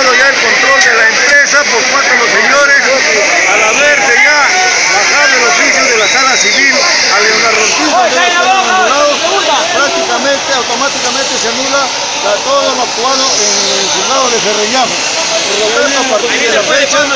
tomado ya el control de la empresa por parte los señores. Al haberse ya bajado el oficio de la sala civil a Leonardo Ortiz donde ellos prácticamente automáticamente se anula la, todos los actuado en el juzgado de Ferrellajo. a partir de la fecha, no